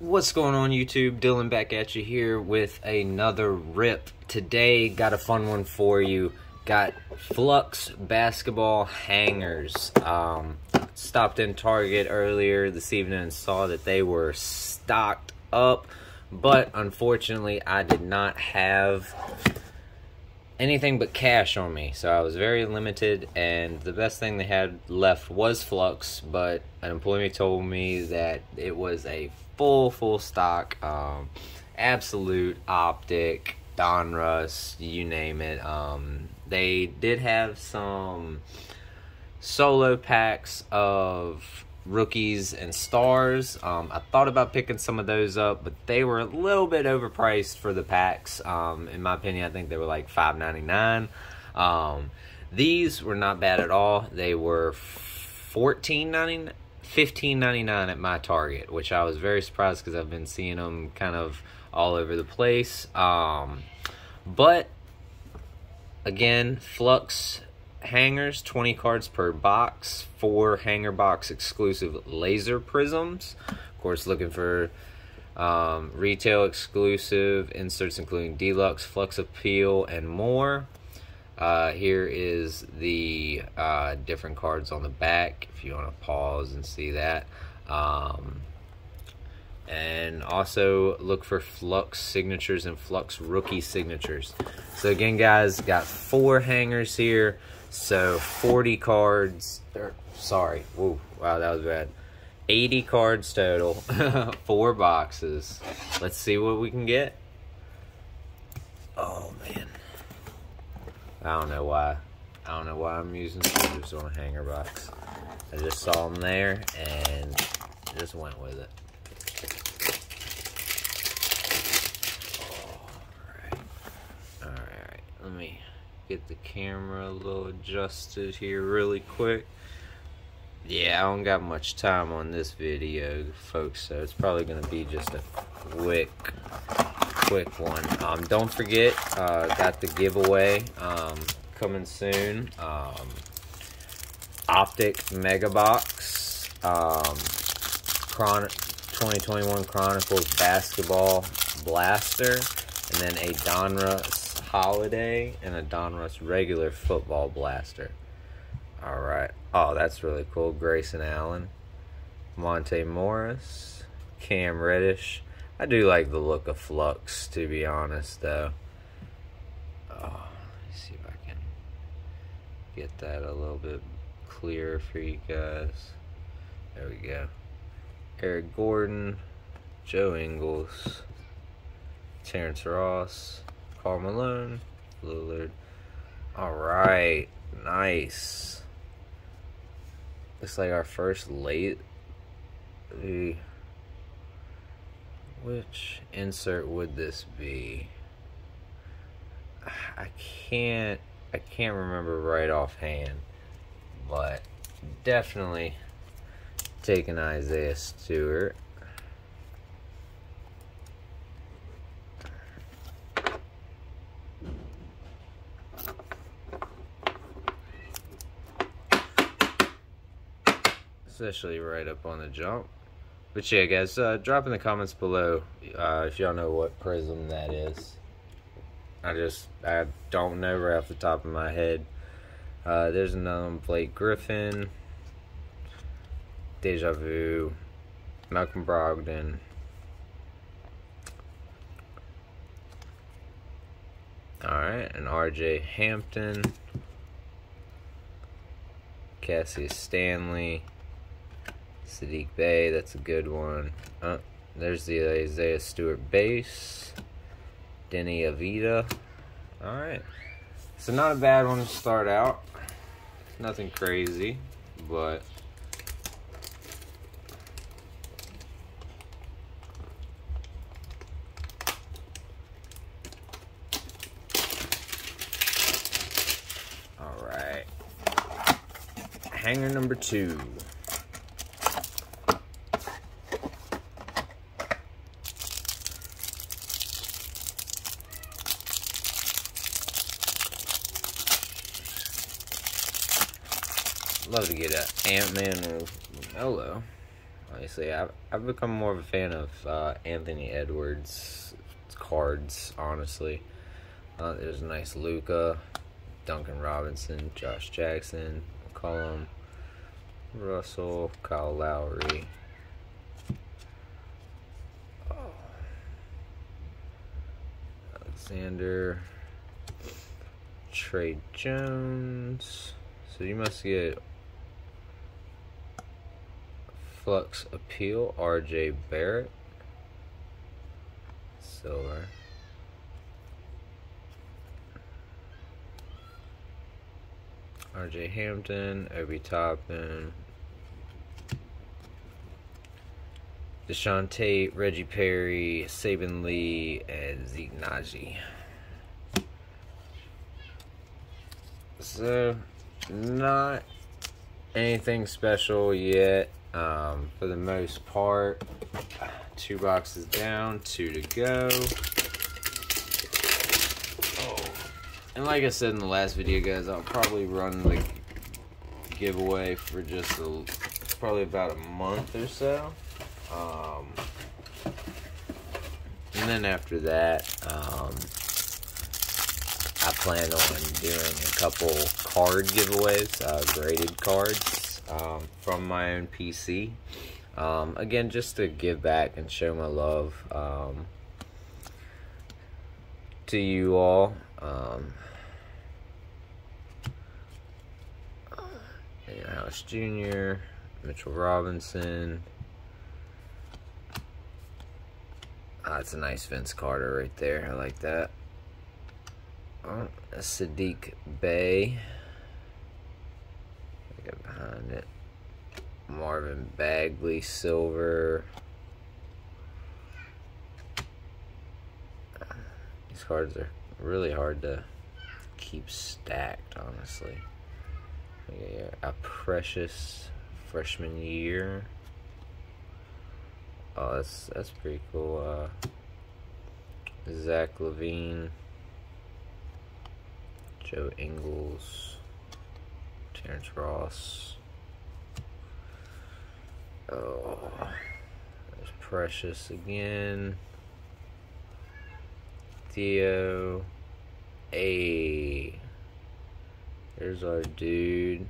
What's going on YouTube? Dylan back at you here with another rip. Today got a fun one for you. Got Flux basketball hangers. Um, stopped in Target earlier this evening and saw that they were stocked up. But unfortunately I did not have anything but cash on me. So I was very limited and the best thing they had left was Flux. But an employee told me that it was a full full stock um, absolute optic donruss you name it um, they did have some solo packs of rookies and stars. Um, i thought about picking some of those up but they were a little bit overpriced for the packs. Um, in my opinion i think they were like 5.99 um, these were not bad at all. They were 14.99 $15.99 at my Target, which I was very surprised because I've been seeing them kind of all over the place. Um, but again, Flux hangers, 20 cards per box, four hanger box exclusive laser prisms. Of course, looking for um, retail exclusive inserts including deluxe, flux appeal, and more. Uh, here is the uh, different cards on the back if you want to pause and see that. Um, and also look for Flux signatures and Flux rookie signatures. So again, guys, got four hangers here. So 40 cards. Or, sorry. Whoa, wow, that was bad. 80 cards total. four boxes. Let's see what we can get. Oh, man. I don't know why. I don't know why I'm using scissors on a hanger box. I just saw them there and just went with it. Alright. Alright, let me get the camera a little adjusted here really quick. Yeah, I don't got much time on this video, folks, so it's probably going to be just a quick quick one. Um, don't forget, uh, got the giveaway um, coming soon. Um, Optic Mega Box, um, Chron 2021 Chronicles Basketball Blaster, and then a Donruss Holiday and a Donruss regular football blaster. All right. Oh, that's really cool. Grayson Allen, Monte Morris, Cam Reddish. I do like the look of Flux, to be honest, though. Oh, let me see if I can get that a little bit clearer for you guys. There we go. Eric Gordon, Joe Ingles, Terrence Ross, Karl Malone, Lillard. All right, nice. Looks like our first late. Which insert would this be? I can't I can't remember right offhand, but definitely taking Isaiah Stewart. Especially right up on the jump. But yeah, guys, uh, drop in the comments below uh, if y'all know what prism that is. I just, I don't know right off the top of my head. Uh, there's another one, Blake Griffin, Deja Vu, Malcolm Brogdon. Alright, and RJ Hampton, Cassius Stanley. Saddiq Bey, that's a good one. Uh, there's the Isaiah Stewart base. Deni Avdija. Alright. So not a bad one to start out. Nothing crazy, but Alright. Hanger number two. Love to get an Ant-Man or Melo. Honestly, I've, I've become more of a fan of uh, Anthony Edwards cards, honestly. Uh, there's a nice Luka, Duncan Robinson, Josh Jackson, McCollum, Russell, Kyle Lowry. Oh. Alexander, Tre Jones. So you must get Flux Appeal, RJ Barrett, Silver. RJ Hampton, Obi Toppin, Jae'Sean Tate, Reggie Perry, Saben Lee, and Zeke Nnaji. So, not anything special yet. Um, for the most part, two boxes down, two to go. And like I said in the last video, guys, I'll probably run the giveaway for just a, probably about a month or so. Um, and then after that, um, I plan on doing a couple card giveaways, uh, graded cards um, from my own PC. Um, again, just to give back and show my love um, to you all. Um, House Jr., Mitchell Robinson. Ah, that's a nice Vince Carter right there. I like that. Oh, Saddiq Bey. Get behind it. Marvin Bagley, silver. These cards are really hard to keep stacked, honestly. Yeah, a precious freshman year. Oh, that's that's pretty cool. Uh, Zach LaVine, Joe Ingles, Terrence Ross. Oh, there's Precious again. Theo. A. There's our dude.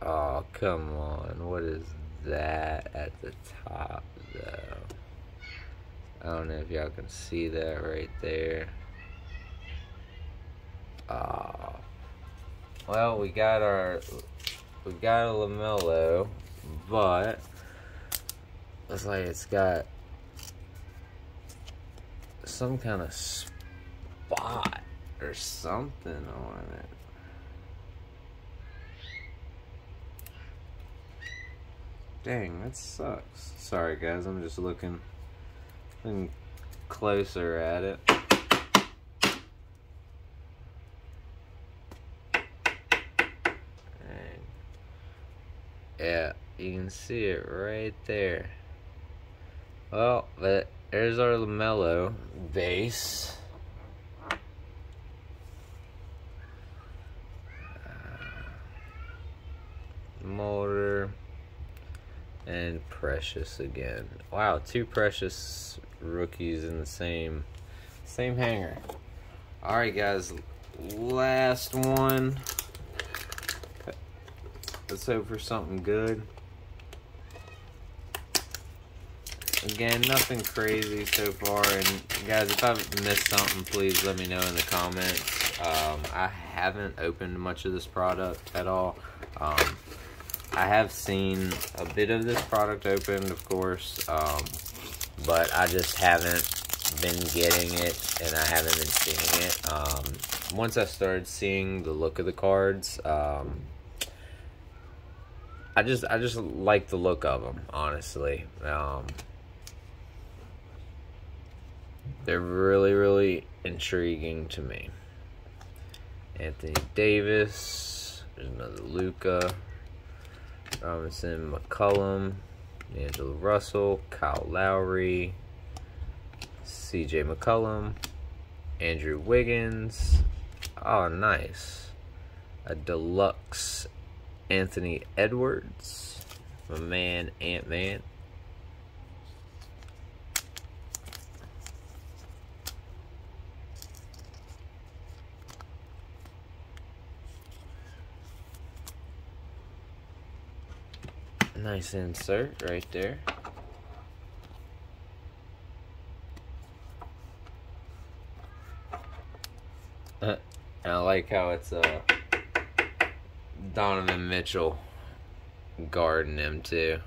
Oh, come on. What is that at the top, though? I don't know if y'all can see that right there. Oh. Well, we got our... We got a LaMelo, but... Looks like it's got... Some kind of spot or something on it. Dang, that sucks. Sorry guys, I'm just looking, looking closer at it. Yeah, you can see it right there. Well, there's our LaMelo base. Uh, Motor and Precious again. Wow, two Precious rookies in the same same hanger. All right, guys, last one. Let's hope for something good. Again, nothing crazy so far. And guys, if I've missed something, please let me know in the comments. Um, I haven't opened much of this product at all. Um, I have seen a bit of this product opened, of course, um, but I just haven't been getting it, and I haven't been seeing it. Um, once I started seeing the look of the cards, um, I just I just like the look of them, honestly. Um, they're really really intriguing to me. Anthony Davis, there's another Luka. Robinson, McCollum. Angela Russell, Kyle Lowry, CJ McCollum. Andrew Wiggins. Oh, nice. A deluxe Anthony Edwards. My man, Ant Man. Nice insert right there. Uh, I like how it's uh, Donovan Mitchell guarding him too.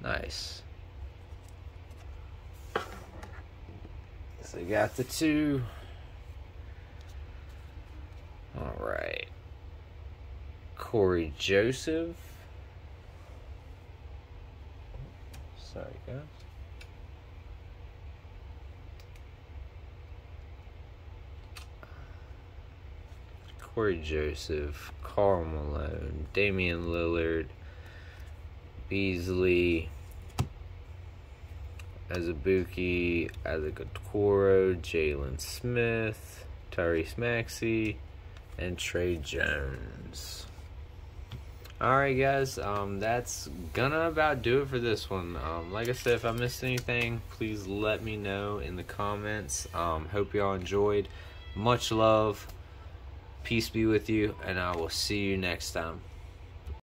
Nice. So you got the two. All right. Cory Joseph. Sorry, guys. Cory Joseph, Karl Malone, Damian Lillard, Beasley, Azubuike, Azagotoro, Jalen Smith, Tyrese Maxey, and Tre Jones. Alright guys, um, that's gonna about do it for this one. Um, like I said, if I missed anything, please let me know in the comments. Um, hope y'all enjoyed. Much love. Peace be with you, and I will see you next time.